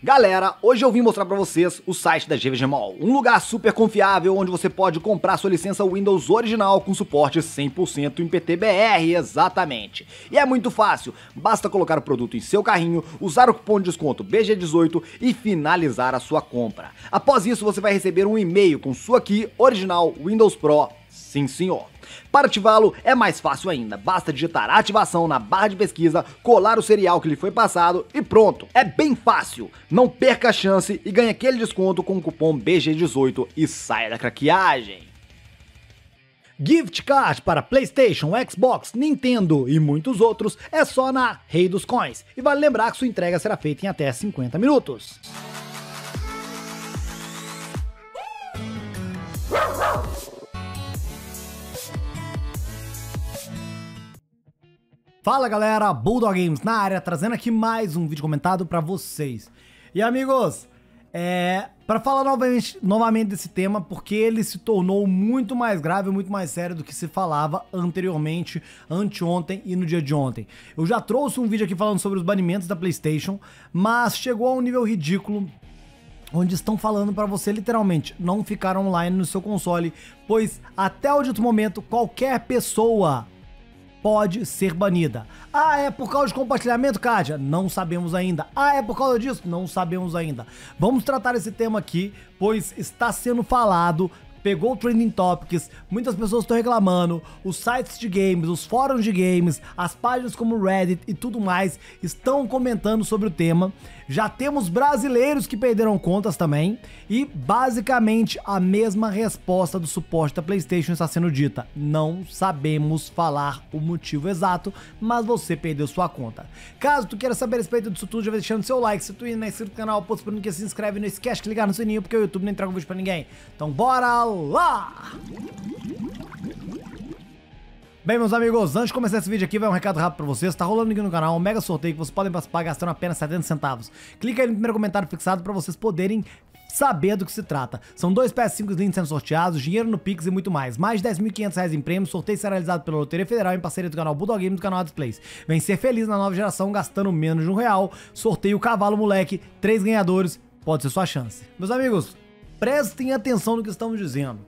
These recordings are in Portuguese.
Galera, hoje eu vim mostrar pra vocês o site da GVG Mall, um lugar super confiável onde você pode comprar sua licença Windows original com suporte 100% em PTBR, exatamente. E é muito fácil, basta colocar o produto em seu carrinho, usar o cupom de desconto BG18 e finalizar a sua compra. Após isso, você vai receber um e-mail com sua key original Windows Pro, sim senhor. Para ativá-lo é mais fácil ainda, basta digitar ativação na barra de pesquisa, colar o serial que lhe foi passado e pronto. É bem fácil, não perca a chance e ganhe aquele desconto com o cupom BG18 e saia da craqueagem. Gift card para PlayStation, Xbox, Nintendo e muitos outros é só na Rei dos Coins. E vale lembrar que sua entrega será feita em até 50 minutos. Fala galera, Bulldog Games na área, trazendo aqui mais um vídeo comentado para vocês. E amigos, é, para falar novamente, novamente desse tema, porque ele se tornou muito mais grave, muito mais sério do que se falava anteriormente, anteontem e no dia de ontem. Eu já trouxe um vídeo aqui falando sobre os banimentos da PlayStation, mas chegou a um nível ridículo onde estão falando para você literalmente não ficar online no seu console, pois até o dito momento qualquer pessoa pode ser banida. Ah, é por causa de compartilhamento, Kádia? Não sabemos ainda. Ah, é por causa disso? Não sabemos ainda. Vamos tratar esse tema aqui, pois está sendo falado pegou o Trending Topics, muitas pessoas estão reclamando, os sites de games, os fóruns de games, as páginas como Reddit e tudo mais estão comentando sobre o tema. Já temos brasileiros que perderam contas também e basicamente a mesma resposta do suporte da PlayStation está sendo dita. Não sabemos falar o motivo exato, mas você perdeu sua conta. Caso tu queira saber a respeito disso tudo, já vai deixando seu like, se tu ainda não é inscrito no canal, posto para que se inscreve, não esquece de ligar no sininho porque o YouTube não entrega o vídeo para ninguém. Então bora lá! Bem, meus amigos, antes de começar esse vídeo aqui, vai um recado rápido pra vocês. Tá rolando aqui no canal um mega sorteio que vocês podem participar gastando apenas 70 centavos. Clica aí no primeiro comentário fixado pra vocês poderem saber do que se trata. São dois PS5 lindos sendo sorteados, dinheiro no Pix e muito mais. Mais de 10.500 reais em prêmios, sorteio será realizado pela Loteria Federal em parceria do canal Bulldog Game e do canal Displays. Vem ser feliz na nova geração gastando menos de um real. Sorteio Cavalo Moleque, três ganhadores, pode ser sua chance. Meus amigos, prestem atenção no que estamos dizendo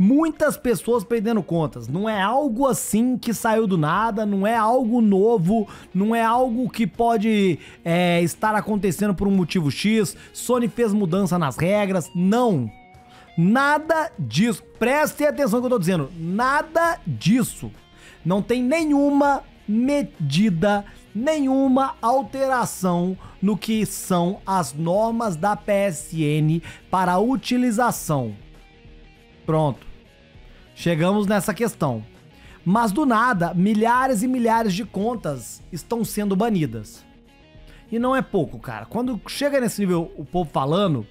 muitas pessoas perdendo contas. Não é algo assim que saiu do nada, não é algo novo, não é algo que pode é, estar acontecendo por um motivo X. Sony fez mudança nas regras. Não. Nada disso. Prestem atenção no que eu tô dizendo. Nada disso. Não tem nenhuma medida, nenhuma alteração no que são as normas da PSN para utilização. Pronto. Chegamos nessa questão. Mas do nada, milhares e milhares de contas estão sendo banidas. E não é pouco, cara. Quando chega nesse nível o povo falando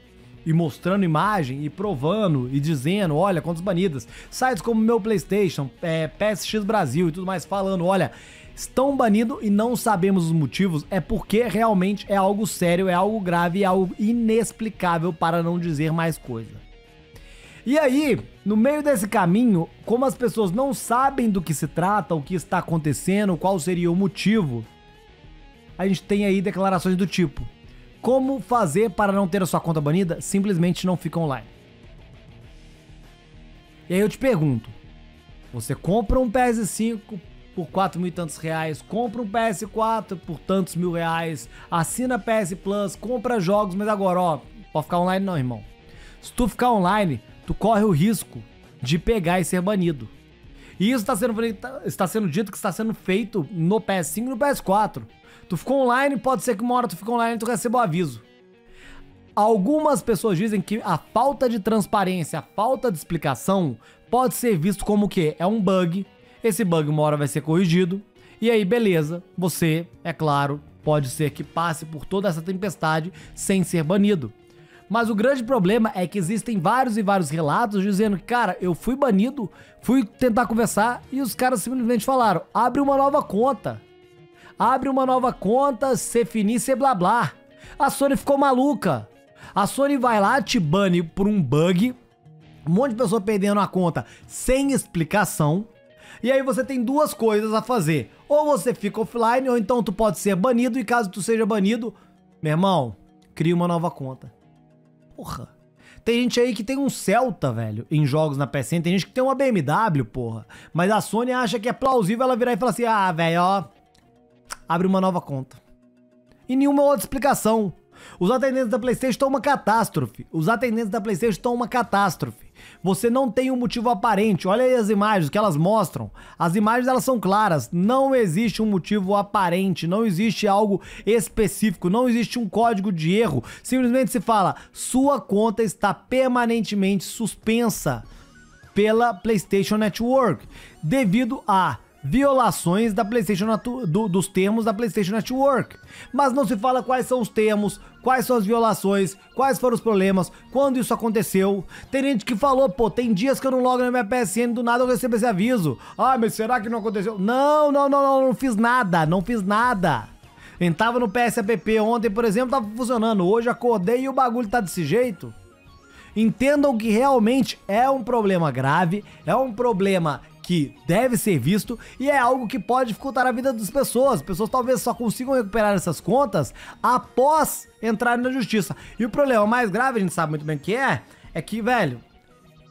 e mostrando imagem e provando e dizendo, olha, quantas banidas. Sites como meu PlayStation, é, PSX Brasil e tudo mais falando, olha, estão banidos e não sabemos os motivos, é porque realmente é algo sério, é algo grave, é algo inexplicável para não dizer mais coisa. E aí, no meio desse caminho, como as pessoas não sabem do que se trata, o que está acontecendo, qual seria o motivo, a gente tem aí declarações do tipo: Como fazer para não ter a sua conta banida? Simplesmente não fica online. E aí eu te pergunto: você compra um PS5 por 4 mil e tantos reais, compra um PS4 por tantos mil reais, assina PS Plus, compra jogos, mas agora, ó, pode ficar online não, irmão. Se tu ficar online, tu corre o risco de pegar e ser banido. E isso está sendo, está sendo dito que está sendo feito no PS5 e no PS4. Tu ficou online, pode ser que uma hora tu ficou online e tu receba o aviso. Algumas pessoas dizem que a falta de transparência, a falta de explicação pode ser visto como o quê? É um bug. Esse bug uma hora vai ser corrigido. E aí, beleza, você, é claro, pode ser que passe por toda essa tempestade sem ser banido. Mas o grande problema é que existem vários e vários relatos dizendo que, cara, eu fui banido, fui tentar conversar e os caras simplesmente falaram: abre uma nova conta. Abre uma nova conta, se finir, se blá blá. A Sony ficou maluca. A Sony vai lá, te bane por um bug, um monte de pessoa perdendo a conta sem explicação. E aí você tem duas coisas a fazer. Ou você fica offline, ou então tu pode ser banido, e caso tu seja banido, meu irmão, cria uma nova conta. Porra. Tem gente aí que tem um Celta, velho, em jogos na PSN. Tem gente que tem uma BMW, porra. Mas a Sony acha que é plausível ela virar e falar assim: ah, velho, ó. Abre uma nova conta. E nenhuma outra explicação. Os atendentes da PlayStation estão uma catástrofe. Os atendentes da PlayStation estão uma catástrofe. Você não tem um motivo aparente. Olha aí as imagens que elas mostram. As imagens elas são claras. Não existe um motivo aparente. Não existe algo específico. Não existe um código de erro. Simplesmente se fala: sua conta está permanentemente suspensa pela PlayStation Network devido a violações da PlayStation do, dos termos da PlayStation Network. Mas não se fala quais são os termos, quais são as violações, quais foram os problemas, quando isso aconteceu. Tem gente que falou, pô, tem dias que eu não logo na minha PSN, do nada eu recebo esse aviso. Ah, mas será que não aconteceu? Não, não, não, não, não fiz nada, não fiz nada. Entrava no PSApp ontem, por exemplo, tava funcionando. Hoje acordei e o bagulho tá desse jeito. Entendam que realmente é um problema grave, é um problema que deve ser visto e é algo que pode dificultar a vida das pessoas. As pessoas talvez só consigam recuperar essas contas após entrarem na justiça. E o problema mais grave, a gente sabe muito bem que é, é que, velho,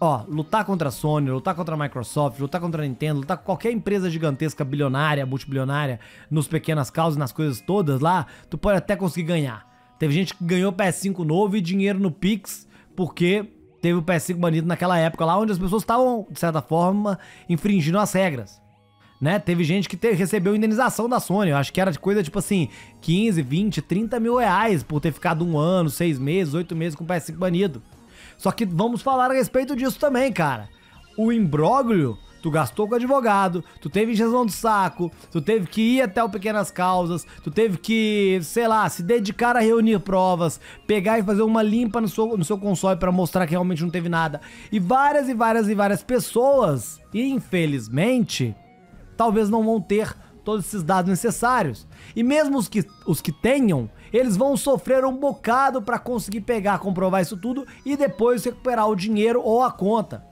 ó, lutar contra a Sony, lutar contra a Microsoft, lutar contra a Nintendo, lutar com qualquer empresa gigantesca, bilionária, multibilionária, nos pequenas causas, nas coisas todas lá, tu pode até conseguir ganhar. Teve gente que ganhou PS5 novo e dinheiro no Pix porque teve o PS5 banido naquela época lá, onde as pessoas estavam, de certa forma, infringindo as regras. Né? Teve gente que te, recebeu indenização da Sony. Eu acho que era de coisa tipo assim: 15, 20, 30 mil reais por ter ficado um ano, seis meses, oito meses com o PS5 banido. Só que vamos falar a respeito disso também, cara. O imbróglio tu gastou com advogado, tu teve injeção de saco, tu teve que ir até o Pequenas Causas, tu teve que, sei lá, se dedicar a reunir provas, pegar e fazer uma limpa no seu, no seu console para mostrar que realmente não teve nada. E várias e várias e várias pessoas, infelizmente, talvez não vão ter todos esses dados necessários. E mesmo os que, os que tenham, eles vão sofrer um bocado para conseguir pegar, comprovar isso tudo e depois recuperar o dinheiro ou a conta.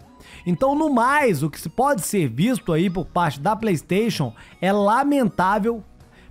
Então, no mais, o que se pode ser visto aí por parte da PlayStation é lamentável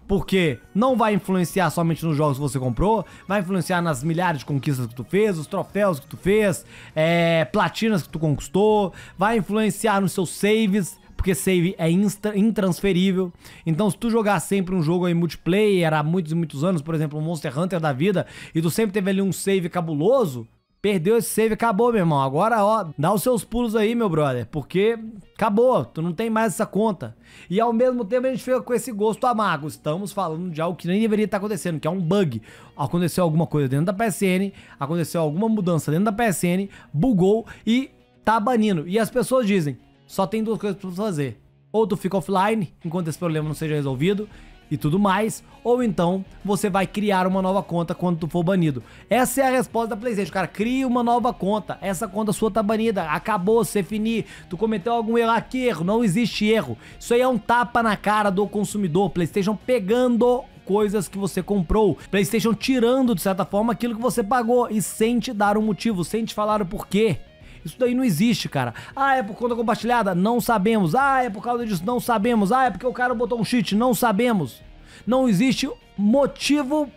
porque não vai influenciar somente nos jogos que você comprou, vai influenciar nas milhares de conquistas que tu fez, os troféus que tu fez, é, platinas que tu conquistou, vai influenciar nos seus saves, porque save é intransferível. Então, se tu jogar sempre um jogo aí multiplayer há muitos e muitos anos, por exemplo, Monster Hunter da vida, e tu sempre teve ali um save cabuloso, Perdeu esse save, acabou, meu irmão. Agora, ó, dá os seus pulos aí, meu brother, porque acabou, tu não tem mais essa conta. E ao mesmo tempo a gente fica com esse gosto amargo. Estamos falando de algo que nem deveria estar acontecendo, que é um bug. Aconteceu alguma coisa dentro da PSN, aconteceu alguma mudança dentro da PSN, bugou e tá banindo. E as pessoas dizem: só tem duas coisas pra fazer. Ou tu fica offline enquanto esse problema não seja resolvido, e tudo mais, ou então você vai criar uma nova conta quando tu for banido. Essa é a resposta da PlayStation, cara. Cria uma nova conta. Essa conta sua tá banida, acabou, você finir. Tu cometeu algum erro, aqui erro, não existe erro. Isso aí é um tapa na cara do consumidor. PlayStation pegando coisas que você comprou. PlayStation tirando de certa forma aquilo que você pagou e sem te dar um motivo, sem te falar o porquê. Isso daí não existe, cara. Ah, é por conta compartilhada? Não sabemos. Ah, é por causa disso? Não sabemos. Ah, é porque o cara botou um cheat? Não sabemos. Não existe motivo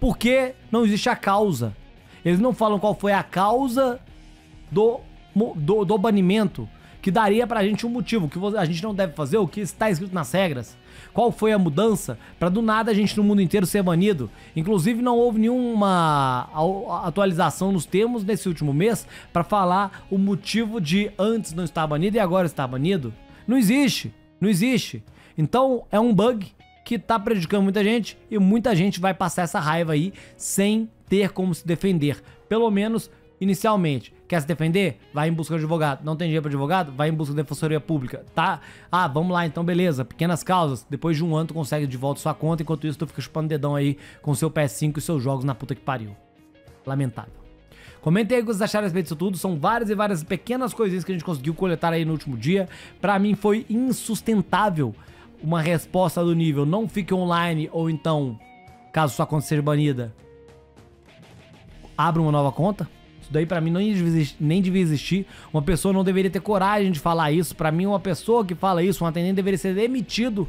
porque não existe a causa. Eles não falam qual foi a causa do, do, do banimento que daria pra gente um motivo, que a gente não deve fazer, o que está escrito nas regras. Qual foi a mudança para do nada a gente no mundo inteiro ser banido? Inclusive não houve nenhuma atualização nos termos nesse último mês para falar o motivo de antes não estar banido e agora está banido. Não existe, não existe. Então é um bug que tá prejudicando muita gente e muita gente vai passar essa raiva aí sem ter como se defender. Pelo menos inicialmente. Quer se defender? Vai em busca de advogado. Não tem dinheiro para advogado? Vai em busca de defensoria pública. Tá? Ah, vamos lá então, beleza. Pequenas causas. Depois de um ano tu consegue de volta sua conta, enquanto isso tu fica chupando dedão aí com seu PS5 e seus jogos na puta que pariu. Lamentável. Comentem aí o que vocês acharam a respeito disso tudo. São várias e várias pequenas coisinhas que a gente conseguiu coletar aí no último dia. Para mim foi insustentável uma resposta do nível não fique online ou então, caso sua conta seja banida, abra uma nova conta. Daí para mim existir, nem devia existir. Uma pessoa não deveria ter coragem de falar isso. Para mim, uma pessoa que fala isso, um atendente deveria ser demitido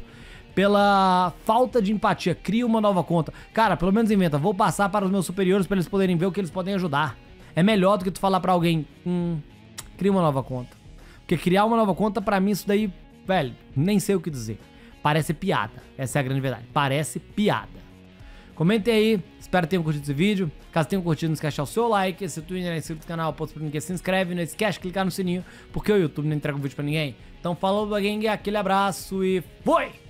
pela falta de empatia. Cria uma nova conta. Cara, pelo menos inventa. Vou passar para os meus superiores para eles poderem ver o que eles podem ajudar. É melhor do que tu falar para alguém, hum, cria uma nova conta. Porque criar uma nova conta, para mim, isso daí, velho, nem sei o que dizer. Parece piada. Essa é a grande verdade. Parece piada. Comentem aí, espero que tenham curtido esse vídeo. Caso tenham curtido, não esquece de o seu like. Se tu ainda não é inscrito no canal, pode se inscreve. Não esquece de clicar no sininho, porque o YouTube não entrega o vídeo pra ninguém. Então falou, Gang, aquele abraço e foi!